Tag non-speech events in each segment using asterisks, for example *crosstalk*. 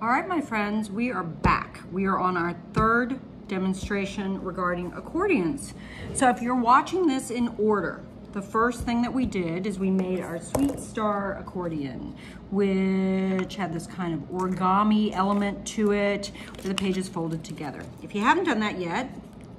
All right, my friends, we are back. We are on our third demonstration regarding accordions. So if you're watching this in order, the first thing that we did is we made our Sweet Star accordion, which had this kind of origami element to it, where the pages folded together. If you haven't done that yet,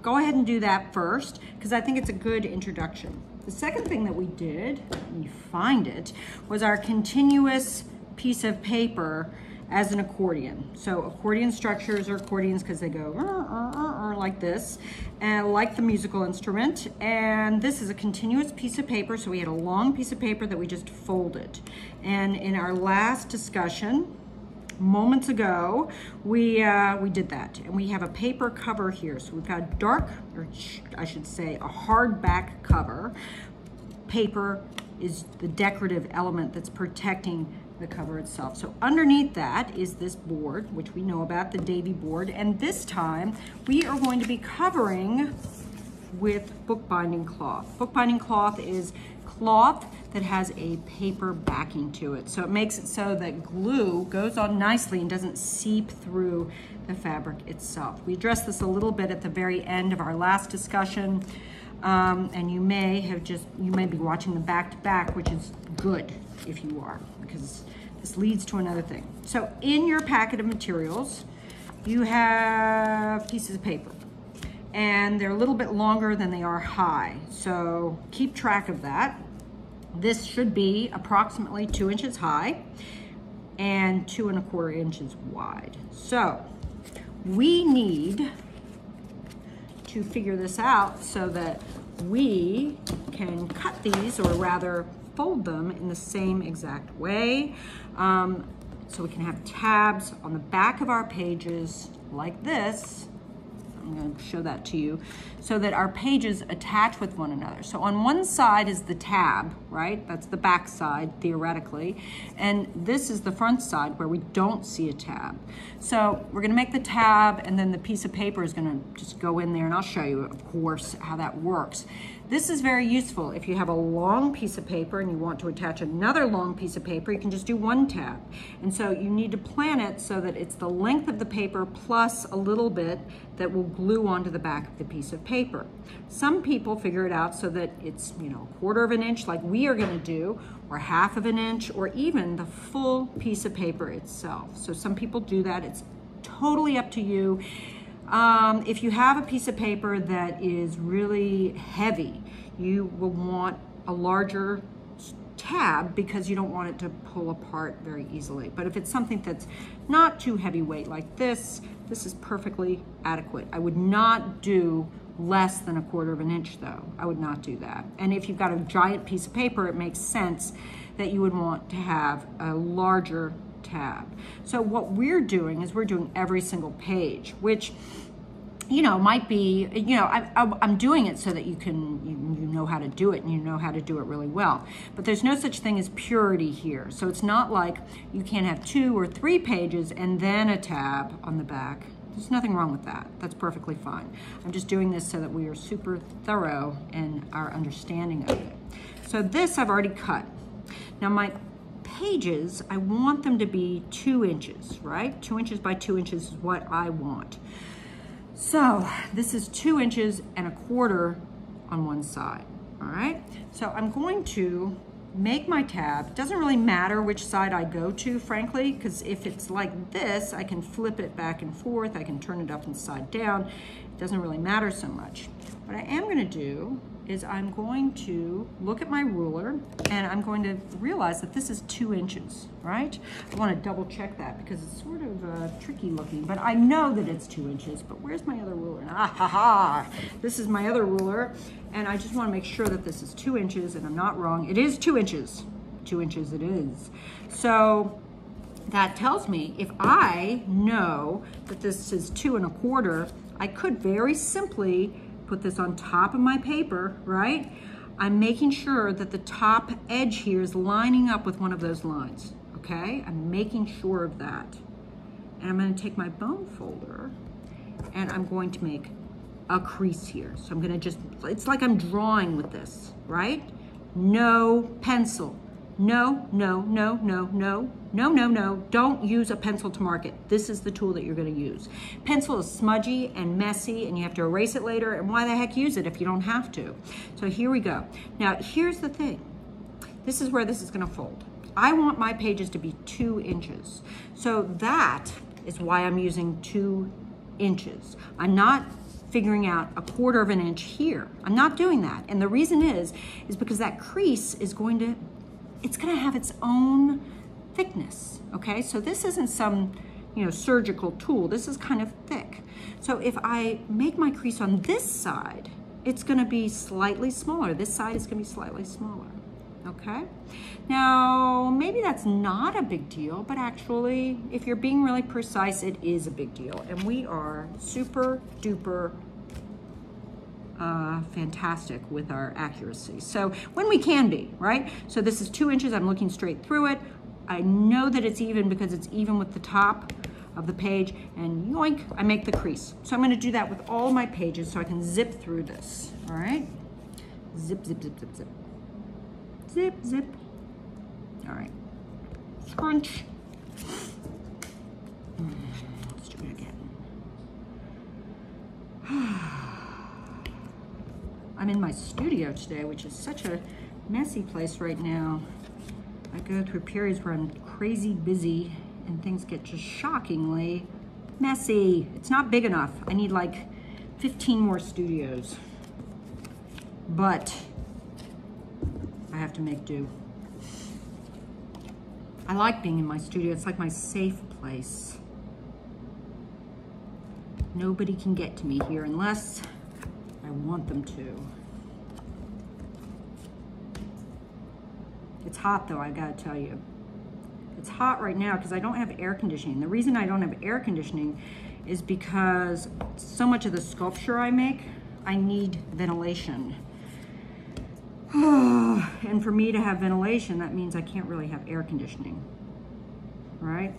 go ahead and do that first, because I think it's a good introduction. The second thing that we did, let me find it, was our continuous piece of paper as an accordion. So accordion structures are accordions because they go uh, uh, uh, like this, and like the musical instrument. And this is a continuous piece of paper. So we had a long piece of paper that we just folded. And in our last discussion, moments ago, we uh, we did that, and we have a paper cover here. So we've got dark, or I should say, a hardback cover. Paper is the decorative element that's protecting the cover itself. So underneath that is this board, which we know about, the Davey board. And this time we are going to be covering with bookbinding cloth. Bookbinding cloth is cloth that has a paper backing to it. So it makes it so that glue goes on nicely and doesn't seep through the fabric itself. We addressed this a little bit at the very end of our last discussion. Um, and you may have just, you may be watching them back to back, which is good if you are, because this leads to another thing. So in your packet of materials, you have pieces of paper and they're a little bit longer than they are high. So keep track of that. This should be approximately two inches high and two and a quarter inches wide. So we need to figure this out so that we can cut these or rather fold them in the same exact way. Um, so we can have tabs on the back of our pages like this. I'm going to show that to you so that our pages attach with one another. So on one side is the tab, right? That's the back side theoretically. And this is the front side where we don't see a tab. So we're going to make the tab and then the piece of paper is going to just go in there and I'll show you, of course, how that works. This is very useful. If you have a long piece of paper and you want to attach another long piece of paper, you can just do one tab. And so you need to plan it so that it's the length of the paper plus a little bit that will glue onto the back of the piece of paper. Some people figure it out so that it's, you know, a quarter of an inch like we are gonna do, or half of an inch, or even the full piece of paper itself. So some people do that. It's totally up to you. Um, if you have a piece of paper that is really heavy, you will want a larger tab because you don't want it to pull apart very easily. But if it's something that's not too heavyweight like this, this is perfectly adequate. I would not do less than a quarter of an inch though. I would not do that. And if you've got a giant piece of paper, it makes sense that you would want to have a larger tab. So what we're doing is we're doing every single page, which you know, might be, you know, I, am doing it so that you can, you, you know how to do it and you know how to do it really well. But there's no such thing as purity here. So it's not like you can't have two or three pages and then a tab on the back. There's nothing wrong with that. That's perfectly fine. I'm just doing this so that we are super thorough in our understanding of it. So this I've already cut. Now my pages, I want them to be two inches, right? Two inches by two inches is what I want. So this is two inches and a quarter on one side, all right? So I'm going to make my tab. Doesn't really matter which side I go to, frankly, because if it's like this, I can flip it back and forth. I can turn it up and side down. It doesn't really matter so much. What I am gonna do is I'm going to look at my ruler and I'm going to realize that this is two inches, right? I want to double check that because it's sort of uh, tricky looking, but I know that it's two inches, but where's my other ruler? Ah, ha, ha. This is my other ruler and I just want to make sure that this is two inches and I'm not wrong. It is two inches, two inches it is. So that tells me if I know that this is two and a quarter, I could very simply put this on top of my paper, right? I'm making sure that the top edge here is lining up with one of those lines, okay? I'm making sure of that. And I'm gonna take my bone folder and I'm going to make a crease here. So I'm gonna just, it's like I'm drawing with this, right? No pencil, No, no, no, no, no, no, no, no. Don't use a pencil to mark it. This is the tool that you're gonna use. Pencil is smudgy and messy and you have to erase it later. And why the heck use it if you don't have to? So here we go. Now, here's the thing. This is where this is gonna fold. I want my pages to be two inches. So that is why I'm using two inches. I'm not figuring out a quarter of an inch here. I'm not doing that. And the reason is, is because that crease is going to it's gonna have its own thickness, okay? So this isn't some, you know, surgical tool. This is kind of thick. So if I make my crease on this side, it's gonna be slightly smaller. This side is gonna be slightly smaller, okay? Now, maybe that's not a big deal, but actually, if you're being really precise, it is a big deal. And we are super duper uh, fantastic with our accuracy. So when we can be, right? So this is two inches, I'm looking straight through it. I know that it's even because it's even with the top of the page and yoink, I make the crease. So I'm gonna do that with all my pages so I can zip through this, all right? Zip, zip, zip, zip, zip. Zip, zip. All right, scrunch. Hmm, let's do it again. *sighs* I'm in my studio today, which is such a messy place right now. I go through periods where I'm crazy busy and things get just shockingly messy. It's not big enough. I need like 15 more studios. But I have to make do. I like being in my studio. It's like my safe place. Nobody can get to me here unless I want them to. It's hot though, I gotta tell you. It's hot right now because I don't have air conditioning. The reason I don't have air conditioning is because so much of the sculpture I make, I need ventilation. *sighs* and for me to have ventilation, that means I can't really have air conditioning, right?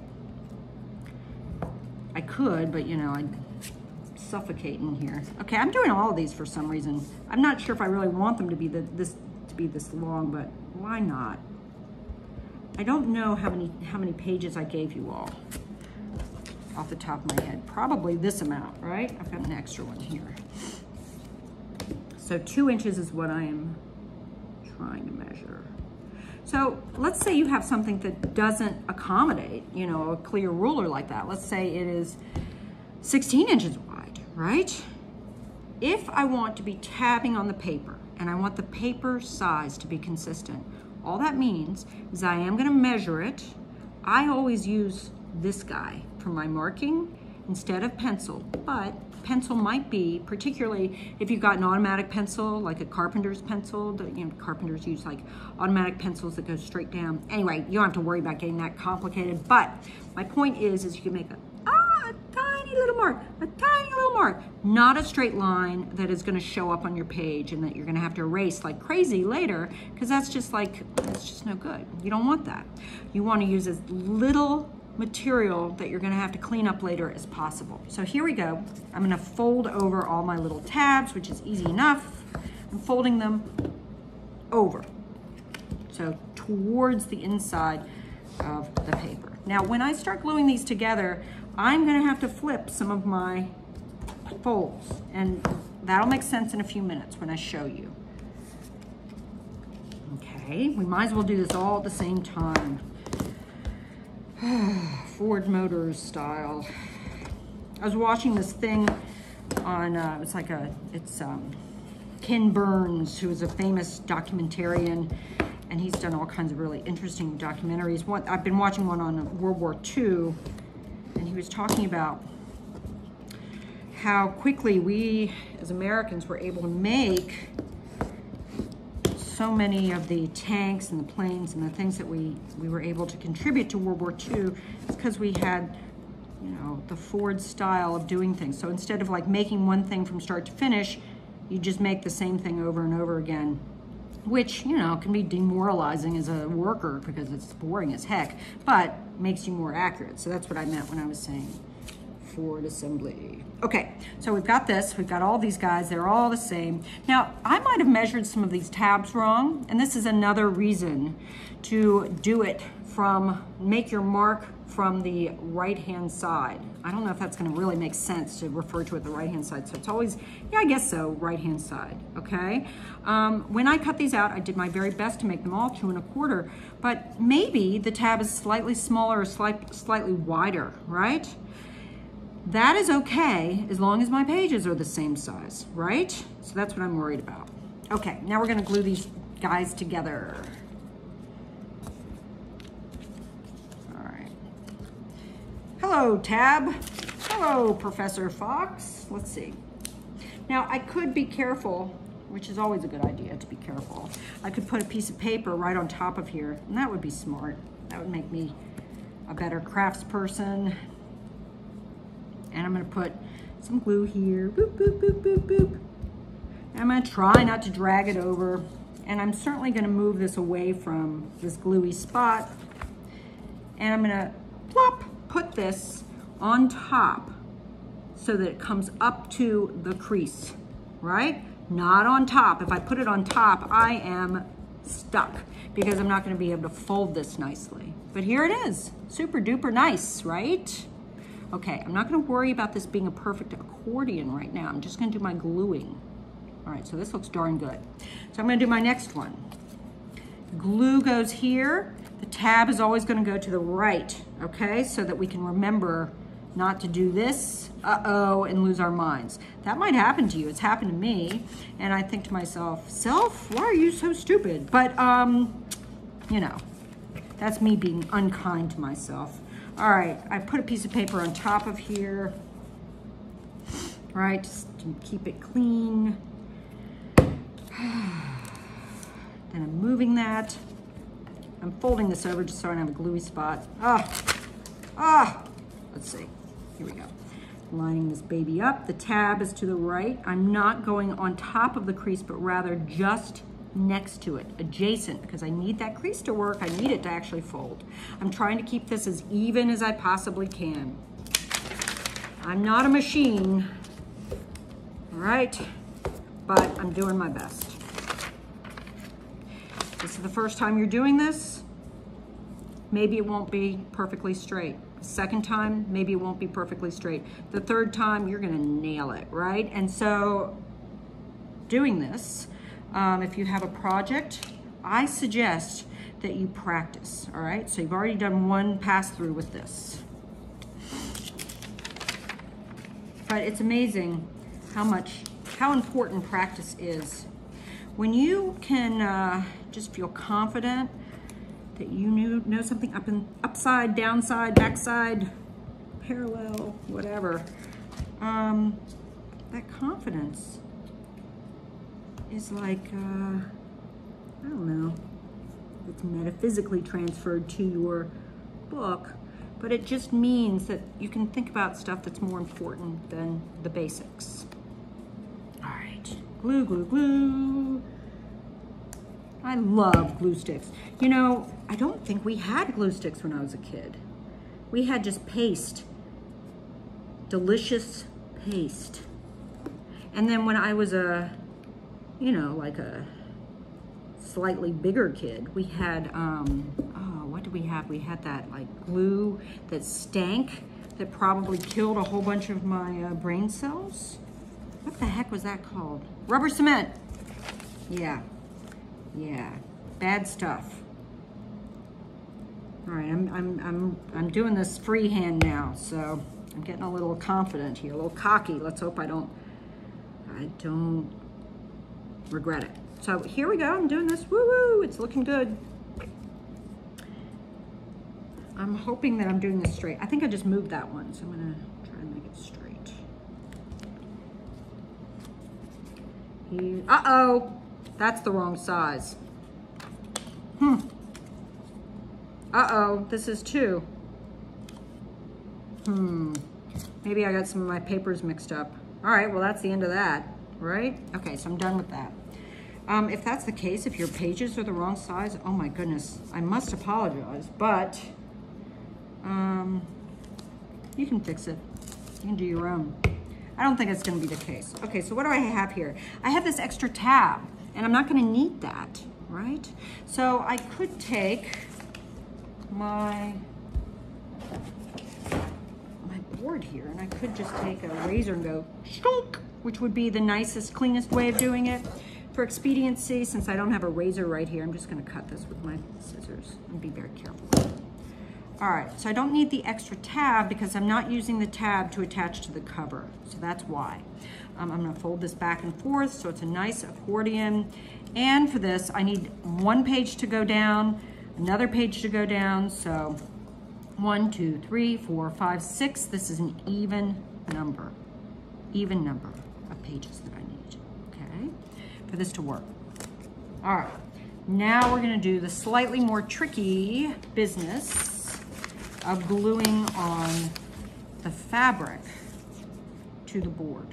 I could, but you know, I suffocating here. Okay, I'm doing all of these for some reason. I'm not sure if I really want them to be the, this to be this long, but why not? I don't know how many how many pages I gave you all off the top of my head. Probably this amount, right? I've got an extra one here. So two inches is what I am trying to measure. So let's say you have something that doesn't accommodate, you know, a clear ruler like that. Let's say it is 16 inches right? If I want to be tabbing on the paper and I want the paper size to be consistent, all that means is I am gonna measure it. I always use this guy for my marking instead of pencil, but pencil might be, particularly if you've got an automatic pencil, like a carpenter's pencil, that you know, carpenters use like automatic pencils that go straight down. Anyway, you don't have to worry about getting that complicated, but my point is, is you can make a tiny little mark, a tiny little mark, not a straight line that is gonna show up on your page and that you're gonna have to erase like crazy later, because that's just like, that's just no good. You don't want that. You wanna use as little material that you're gonna have to clean up later as possible. So here we go. I'm gonna fold over all my little tabs, which is easy enough. I'm folding them over. So towards the inside of the paper. Now, when I start gluing these together, I'm gonna have to flip some of my folds and that'll make sense in a few minutes when I show you. Okay, we might as well do this all at the same time. *sighs* Ford Motors style. I was watching this thing on, uh, it's like a, it's um, Ken Burns, who is a famous documentarian, and he's done all kinds of really interesting documentaries. One, I've been watching one on World War II, he was talking about how quickly we as Americans were able to make so many of the tanks and the planes and the things that we, we were able to contribute to World War II is because we had, you know, the Ford style of doing things. So instead of like making one thing from start to finish, you just make the same thing over and over again which, you know, can be demoralizing as a worker because it's boring as heck, but makes you more accurate. So that's what I meant when I was saying Ford assembly. Okay, so we've got this, we've got all these guys, they're all the same. Now, I might have measured some of these tabs wrong, and this is another reason to do it from, make your mark from the right-hand side. I don't know if that's gonna really make sense to refer to it the right-hand side. So it's always, yeah, I guess so, right-hand side, okay? Um, when I cut these out, I did my very best to make them all two and a quarter, but maybe the tab is slightly smaller or slight, slightly wider, right? That is okay as long as my pages are the same size, right? So that's what I'm worried about. Okay, now we're gonna glue these guys together. Hello, Tab. Hello, Professor Fox. Let's see. Now, I could be careful, which is always a good idea to be careful. I could put a piece of paper right on top of here, and that would be smart. That would make me a better crafts person. And I'm gonna put some glue here. Boop, boop, boop, boop, boop. And I'm gonna try not to drag it over. And I'm certainly gonna move this away from this gluey spot. And I'm gonna plop put this on top so that it comes up to the crease, right? Not on top. If I put it on top, I am stuck because I'm not gonna be able to fold this nicely. But here it is, super duper nice, right? Okay, I'm not gonna worry about this being a perfect accordion right now. I'm just gonna do my gluing. All right, so this looks darn good. So I'm gonna do my next one. Glue goes here. The tab is always gonna go to the right, okay? So that we can remember not to do this, uh-oh, and lose our minds. That might happen to you. It's happened to me. And I think to myself, self, why are you so stupid? But, um, you know, that's me being unkind to myself. All right, I put a piece of paper on top of here. All right, just to keep it clean. *sighs* Then I'm moving that. I'm folding this over just so I don't have a gluey spot. Ah, ah, let's see. Here we go. Lining this baby up. The tab is to the right. I'm not going on top of the crease, but rather just next to it, adjacent, because I need that crease to work. I need it to actually fold. I'm trying to keep this as even as I possibly can. I'm not a machine, all right? But I'm doing my best. This is the first time you're doing this, maybe it won't be perfectly straight. Second time, maybe it won't be perfectly straight. The third time, you're gonna nail it, right? And so doing this, um, if you have a project, I suggest that you practice, all right? So you've already done one pass through with this. But it's amazing how much, how important practice is. When you can uh, just feel confident that you knew, know something up and upside, downside, backside, parallel, whatever. Um, that confidence is like, uh, I don't know, it's metaphysically transferred to your book, but it just means that you can think about stuff that's more important than the basics. All right, glue, glue, glue. I love glue sticks. You know, I don't think we had glue sticks when I was a kid. We had just paste, delicious paste. And then when I was a, you know, like a slightly bigger kid, we had, um, oh, what did we have? We had that like glue that stank that probably killed a whole bunch of my uh, brain cells. What the heck was that called? Rubber cement. Yeah, yeah, bad stuff. All right, I'm, I'm, I'm, I'm doing this freehand now, so I'm getting a little confident here, a little cocky. Let's hope I don't, I don't regret it. So here we go, I'm doing this, woo woo, it's looking good. I'm hoping that I'm doing this straight. I think I just moved that one, so I'm gonna try and make it straight. Uh-oh, that's the wrong size. Hmm. Uh-oh, this is two. Hmm. Maybe I got some of my papers mixed up. All right, well, that's the end of that, right? Okay, so I'm done with that. Um, if that's the case, if your pages are the wrong size, oh my goodness, I must apologize, but um, you can fix it. You can do your own. I don't think it's gonna be the case. Okay, so what do I have here? I have this extra tab, and I'm not gonna need that, right? So I could take my my board here, and I could just take a razor and go shunk, which would be the nicest, cleanest way of doing it. For expediency, since I don't have a razor right here, I'm just gonna cut this with my scissors and be very careful. All right, so I don't need the extra tab because I'm not using the tab to attach to the cover. So that's why. Um, I'm gonna fold this back and forth so it's a nice accordion. And for this, I need one page to go down, another page to go down. So one, two, three, four, five, six. This is an even number, even number of pages that I need, okay, for this to work. All right, now we're gonna do the slightly more tricky business of gluing on the fabric to the board.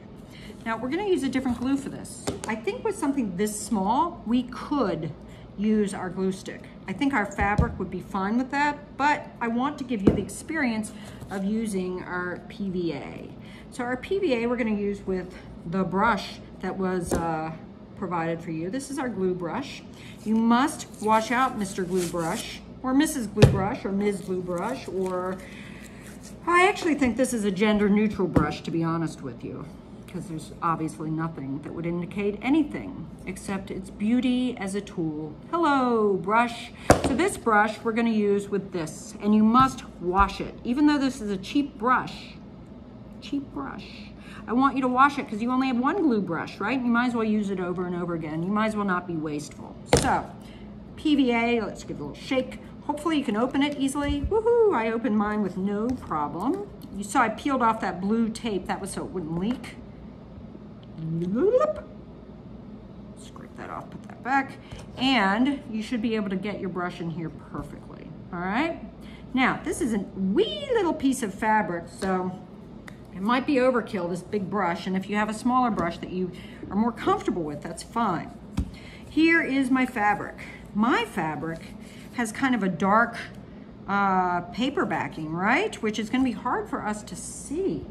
Now we're gonna use a different glue for this. I think with something this small, we could use our glue stick. I think our fabric would be fine with that, but I want to give you the experience of using our PVA. So our PVA we're gonna use with the brush that was uh, provided for you. This is our glue brush. You must wash out Mr. Glue Brush or Mrs. Glue Brush or Ms. Glue Brush or I actually think this is a gender neutral brush to be honest with you because there's obviously nothing that would indicate anything except its beauty as a tool. Hello, brush. So this brush we're gonna use with this and you must wash it. Even though this is a cheap brush, cheap brush, I want you to wash it because you only have one glue brush, right? You might as well use it over and over again. You might as well not be wasteful. So, PVA, let's give it a little shake. Hopefully you can open it easily. Woohoo, I opened mine with no problem. You saw I peeled off that blue tape. That was so it wouldn't leak. Scrape that off, put that back. And you should be able to get your brush in here perfectly, all right? Now, this is a wee little piece of fabric, so it might be overkill, this big brush, and if you have a smaller brush that you are more comfortable with, that's fine. Here is my fabric. My fabric has kind of a dark uh, paper backing, right? Which is gonna be hard for us to see.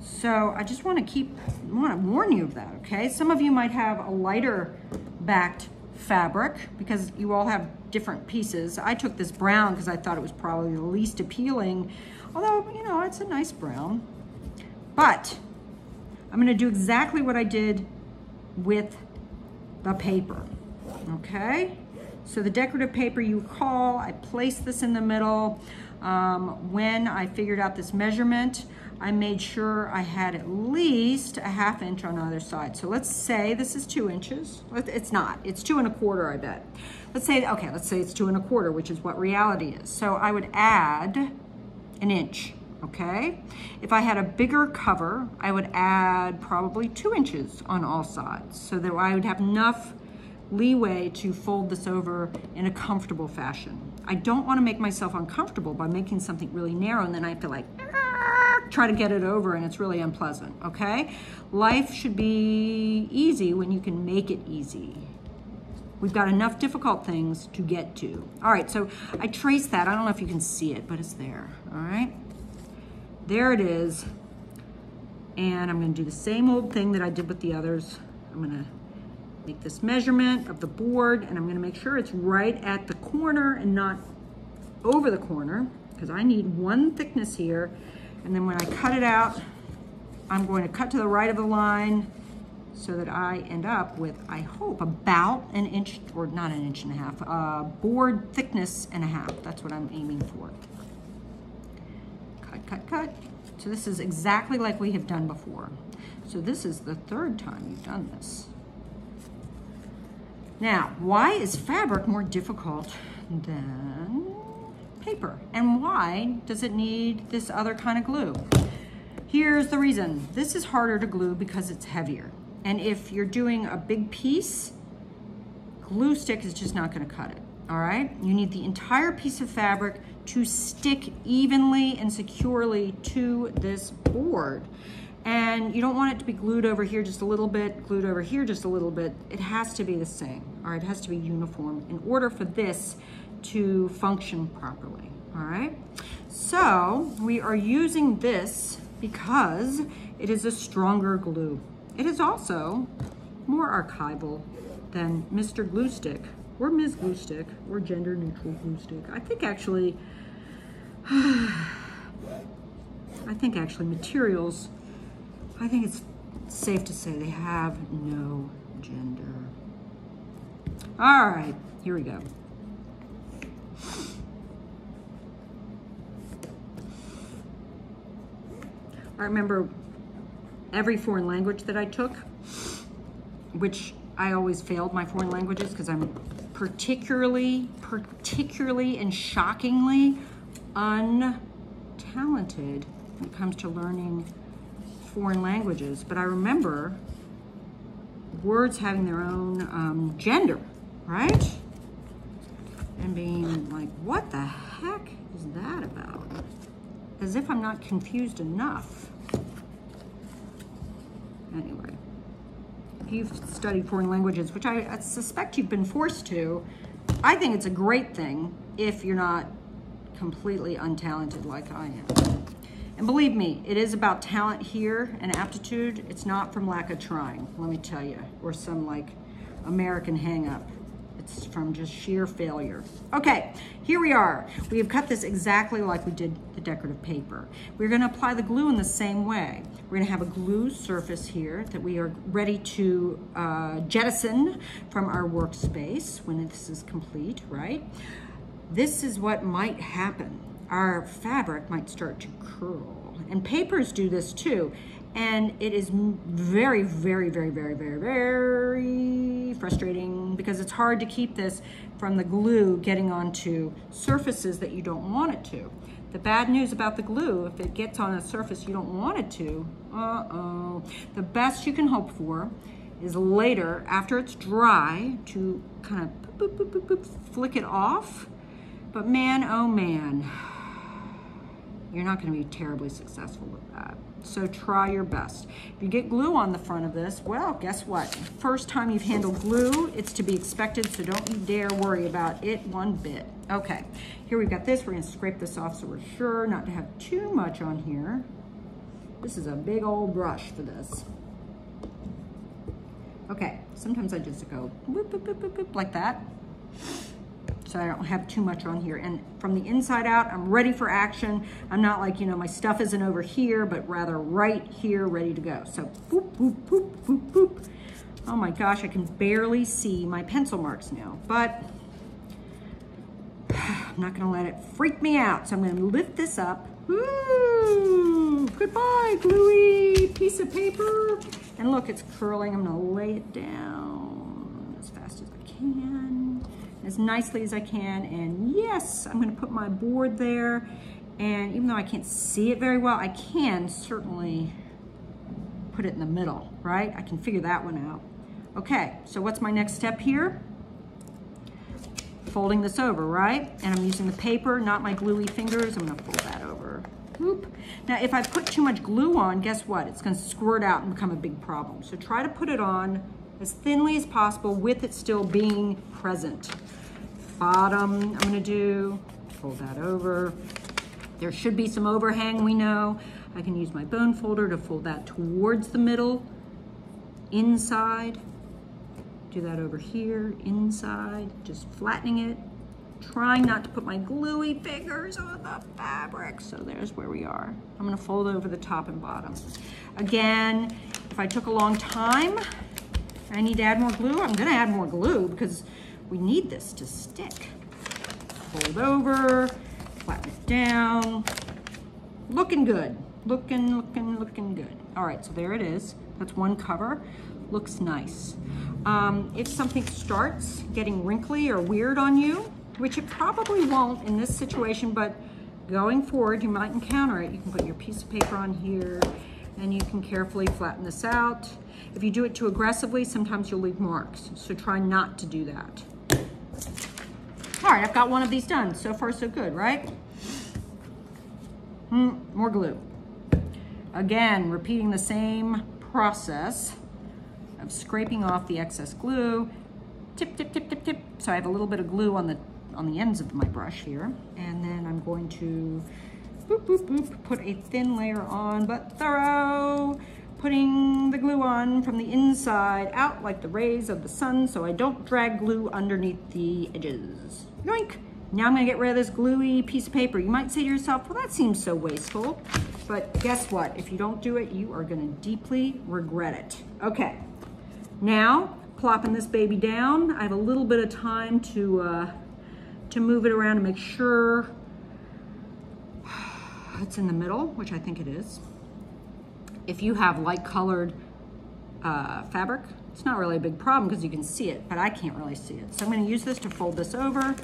So I just wanna keep, wanna warn you of that, okay? Some of you might have a lighter backed fabric because you all have different pieces. I took this brown because I thought it was probably the least appealing, although, you know, it's a nice brown. But I'm gonna do exactly what I did with the paper, okay? So the decorative paper you recall, I placed this in the middle. Um, when I figured out this measurement, I made sure I had at least a half inch on either side. So let's say this is two inches. It's not, it's two and a quarter, I bet. Let's say, okay, let's say it's two and a quarter, which is what reality is. So I would add an inch, okay? If I had a bigger cover, I would add probably two inches on all sides so that I would have enough leeway to fold this over in a comfortable fashion. I don't want to make myself uncomfortable by making something really narrow and then I have to like ah, try to get it over and it's really unpleasant, okay? Life should be easy when you can make it easy. We've got enough difficult things to get to. All right, so I traced that. I don't know if you can see it, but it's there, all right? There it is. And I'm gonna do the same old thing that I did with the others. I'm gonna make this measurement of the board and I'm gonna make sure it's right at the corner and not over the corner because I need one thickness here. And then when I cut it out, I'm going to cut to the right of the line so that I end up with, I hope, about an inch, or not an inch and a half, uh, board thickness and a half. That's what I'm aiming for. Cut, cut, cut. So this is exactly like we have done before. So this is the third time you've done this. Now, why is fabric more difficult than paper? And why does it need this other kind of glue? Here's the reason. This is harder to glue because it's heavier. And if you're doing a big piece, glue stick is just not gonna cut it, all right? You need the entire piece of fabric to stick evenly and securely to this board and you don't want it to be glued over here just a little bit, glued over here just a little bit. It has to be the same, all right? It has to be uniform in order for this to function properly, all right? So we are using this because it is a stronger glue. It is also more archival than Mr. Glue Stick or Ms. Glue Stick or gender neutral glue stick. I think actually, *sighs* I think actually materials, I think it's safe to say they have no gender. All right, here we go. I remember every foreign language that I took, which I always failed my foreign languages because I'm particularly, particularly and shockingly untalented when it comes to learning foreign languages. But I remember words having their own um, gender, right? And being like, what the heck is that about? As if I'm not confused enough. Anyway if you've studied foreign languages, which I, I suspect you've been forced to, I think it's a great thing if you're not completely untalented like I am. And believe me, it is about talent here and aptitude. It's not from lack of trying, let me tell you, or some like American hang up. It's from just sheer failure. Okay, here we are. We have cut this exactly like we did the decorative paper. We're gonna apply the glue in the same way. We're gonna have a glue surface here that we are ready to uh, jettison from our workspace when this is complete, right? This is what might happen. Our fabric might start to curl. And papers do this too. And it is very, very, very, very, very, very frustrating because it's hard to keep this from the glue getting onto surfaces that you don't want it to. The bad news about the glue, if it gets on a surface you don't want it to, uh-oh. The best you can hope for is later, after it's dry, to kind of boop, boop, boop, flick it off. But man, oh man, you're not gonna be terribly successful with that. So try your best. If you get glue on the front of this, well, guess what? First time you've handled glue, it's to be expected, so don't you dare worry about it one bit. Okay, here we've got this. We're gonna scrape this off so we're sure not to have too much on here. This is a big old brush for this. Okay, sometimes I just go whoop, whoop, whoop, like that so I don't have too much on here. And from the inside out, I'm ready for action. I'm not like, you know, my stuff isn't over here, but rather right here, ready to go. So boop, boop, boop, boop, boop. Oh my gosh, I can barely see my pencil marks now, but *sighs* I'm not gonna let it freak me out. So I'm gonna lift this up. Ooh, goodbye, gluey piece of paper. And look, it's curling. I'm gonna lay it down as fast as I can as nicely as I can. And yes, I'm gonna put my board there. And even though I can't see it very well, I can certainly put it in the middle, right? I can figure that one out. Okay, so what's my next step here? Folding this over, right? And I'm using the paper, not my gluey fingers. I'm gonna fold that over. Whoop. Now, if I put too much glue on, guess what? It's gonna squirt out and become a big problem. So try to put it on as thinly as possible with it still being present bottom I'm gonna do, fold that over. There should be some overhang, we know. I can use my bone folder to fold that towards the middle, inside. Do that over here, inside, just flattening it. Trying not to put my gluey fingers on the fabric. So there's where we are. I'm gonna fold over the top and bottom. Again, if I took a long time, I need to add more glue, I'm gonna add more glue because we need this to stick. Fold over, flatten it down. Looking good. Looking, looking, looking good. All right, so there it is. That's one cover. Looks nice. Um, if something starts getting wrinkly or weird on you, which it probably won't in this situation, but going forward, you might encounter it. You can put your piece of paper on here and you can carefully flatten this out. If you do it too aggressively, sometimes you'll leave marks. So try not to do that. All right, I've got one of these done. So far, so good, right? Mm, more glue. Again, repeating the same process of scraping off the excess glue. Tip, tip, tip, tip, tip. So I have a little bit of glue on the on the ends of my brush here. And then I'm going to boop, boop, boop, put a thin layer on, but thorough. Putting the glue on from the inside out like the rays of the sun so I don't drag glue underneath the edges. Yoink! Now I'm gonna get rid of this gluey piece of paper. You might say to yourself, well, that seems so wasteful. But guess what? If you don't do it, you are gonna deeply regret it. Okay, now plopping this baby down. I have a little bit of time to, uh, to move it around and make sure it's in the middle, which I think it is. If you have light colored uh, fabric, it's not really a big problem because you can see it, but I can't really see it. So I'm gonna use this to fold this over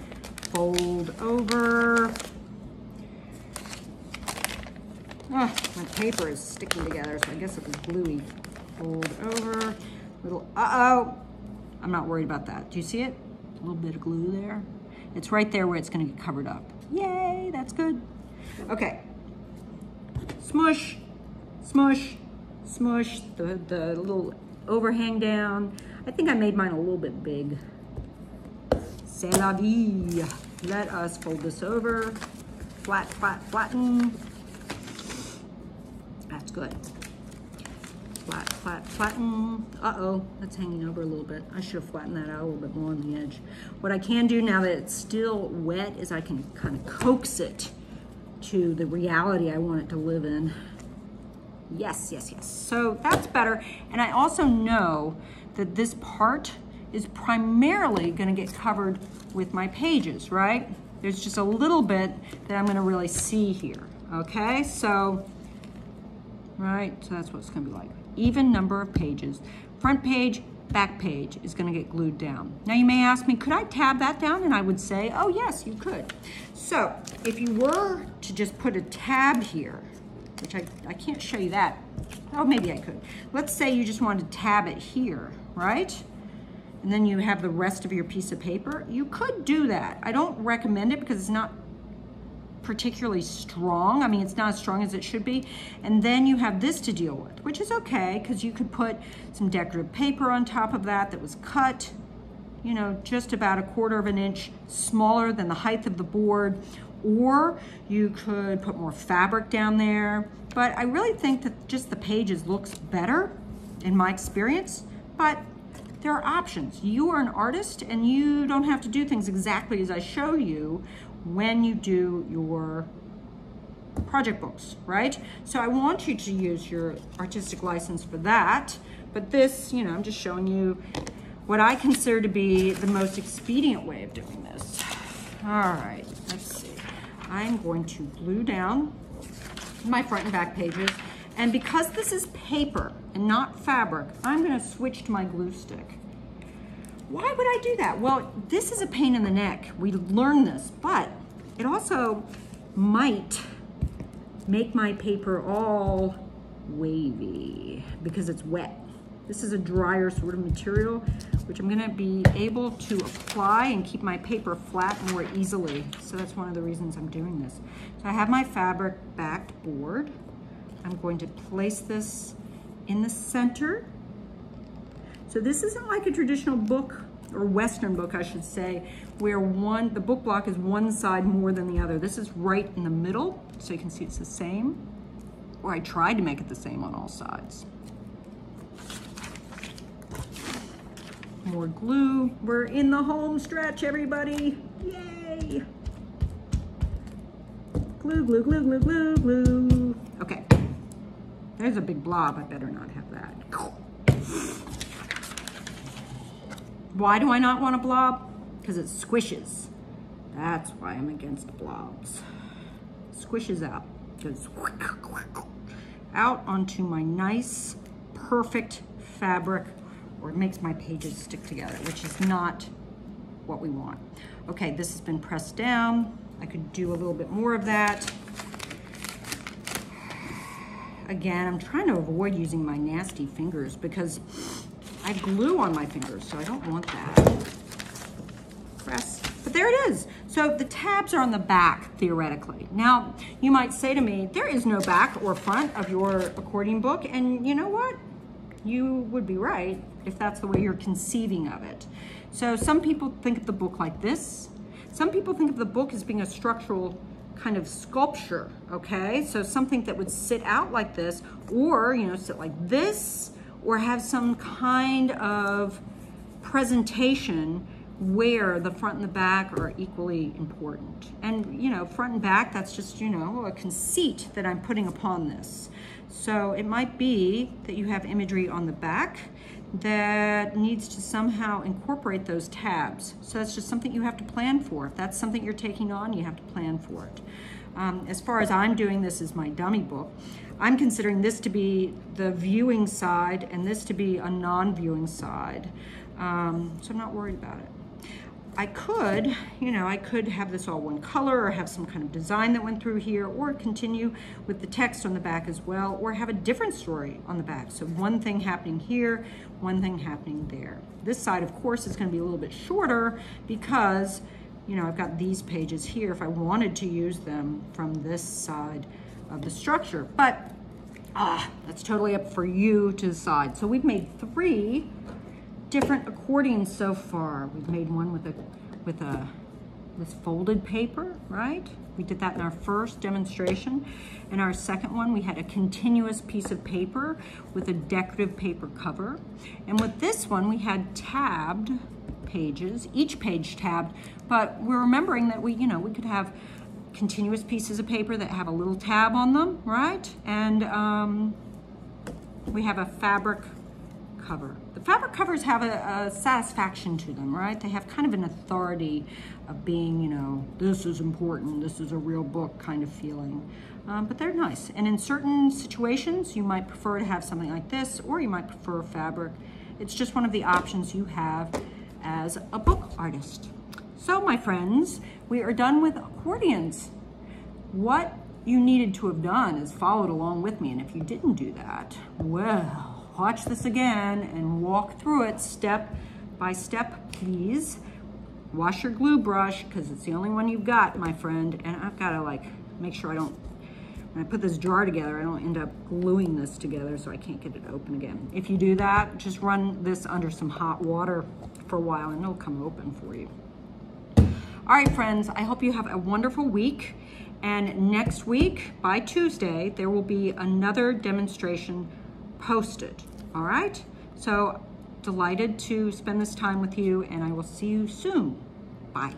fold over. Oh, my paper is sticking together, so I guess it was gluey. Fold over, little, uh-oh. I'm not worried about that. Do you see it? A little bit of glue there. It's right there where it's gonna get covered up. Yay, that's good. Okay, smush, smush, smush the, the little overhang down. I think I made mine a little bit big. C'est la vie. Let us fold this over. Flat, flat, flatten. That's good. Flat, flat, flatten. Uh-oh, that's hanging over a little bit. I should have flattened that out a little bit more on the edge. What I can do now that it's still wet is I can kind of coax it to the reality I want it to live in. Yes, yes, yes. So that's better. And I also know that this part is primarily gonna get covered with my pages, right? There's just a little bit that I'm gonna really see here, okay? So, right, so that's what it's gonna be like. Even number of pages. Front page, back page is gonna get glued down. Now you may ask me, could I tab that down? And I would say, oh yes, you could. So if you were to just put a tab here, which I, I can't show you that. Oh, maybe I could. Let's say you just wanted to tab it here, right? and then you have the rest of your piece of paper, you could do that. I don't recommend it because it's not particularly strong. I mean, it's not as strong as it should be. And then you have this to deal with, which is okay because you could put some decorative paper on top of that that was cut, you know, just about a quarter of an inch smaller than the height of the board. Or you could put more fabric down there. But I really think that just the pages looks better in my experience. But there are options. You are an artist and you don't have to do things exactly as I show you when you do your project books, right? So I want you to use your artistic license for that. But this, you know, I'm just showing you what I consider to be the most expedient way of doing this. All right, let's see. I'm going to glue down my front and back pages and because this is paper and not fabric, I'm gonna switch to my glue stick. Why would I do that? Well, this is a pain in the neck. We learned this, but it also might make my paper all wavy because it's wet. This is a drier sort of material, which I'm gonna be able to apply and keep my paper flat more easily. So that's one of the reasons I'm doing this. So I have my fabric backed board. I'm going to place this in the center. So this isn't like a traditional book or Western book, I should say, where one, the book block is one side more than the other. This is right in the middle, so you can see it's the same, or I tried to make it the same on all sides. More glue. We're in the home stretch, everybody. Yay! Glue, glue, glue, glue, glue, glue. Okay. There's a big blob. I better not have that. Why do I not want a blob? Because it squishes. That's why I'm against blobs. Squishes out. Goes out onto my nice, perfect fabric, or it makes my pages stick together, which is not what we want. Okay, this has been pressed down. I could do a little bit more of that. Again, I'm trying to avoid using my nasty fingers because I have glue on my fingers, so I don't want that. Press. But there it is. So the tabs are on the back, theoretically. Now, you might say to me, there is no back or front of your accordion book, and you know what? You would be right if that's the way you're conceiving of it. So some people think of the book like this. Some people think of the book as being a structural kind of sculpture, okay? So something that would sit out like this or, you know, sit like this or have some kind of presentation where the front and the back are equally important. And, you know, front and back, that's just, you know, a conceit that I'm putting upon this. So it might be that you have imagery on the back that needs to somehow incorporate those tabs. So that's just something you have to plan for. If that's something you're taking on, you have to plan for it. Um, as far as I'm doing this as my dummy book, I'm considering this to be the viewing side and this to be a non-viewing side. Um, so I'm not worried about it. I could, you know, I could have this all one color or have some kind of design that went through here or continue with the text on the back as well or have a different story on the back. So one thing happening here, one thing happening there. This side, of course, is going to be a little bit shorter because, you know, I've got these pages here if I wanted to use them from this side of the structure. But ah, that's totally up for you to decide. So we've made three different accordions so far. We've made one with a with a this folded paper, right? We did that in our first demonstration. In our second one, we had a continuous piece of paper with a decorative paper cover. And with this one, we had tabbed pages, each page tabbed, but we're remembering that we, you know, we could have continuous pieces of paper that have a little tab on them, right? And um, we have a fabric cover. The fabric covers have a, a, satisfaction to them, right? They have kind of an authority of being, you know, this is important, this is a real book kind of feeling. Um, but they're nice. And in certain situations, you might prefer to have something like this, or you might prefer fabric. It's just one of the options you have as a book artist. So my friends, we are done with accordions. What you needed to have done is followed along with me. And if you didn't do that, well, watch this again and walk through it step by step, please. Wash your glue brush because it's the only one you've got, my friend. And I've got to like make sure I don't, when I put this jar together, I don't end up gluing this together so I can't get it open again. If you do that, just run this under some hot water for a while and it'll come open for you. All right, friends, I hope you have a wonderful week. And next week, by Tuesday, there will be another demonstration posted. All right? So delighted to spend this time with you, and I will see you soon. Bye.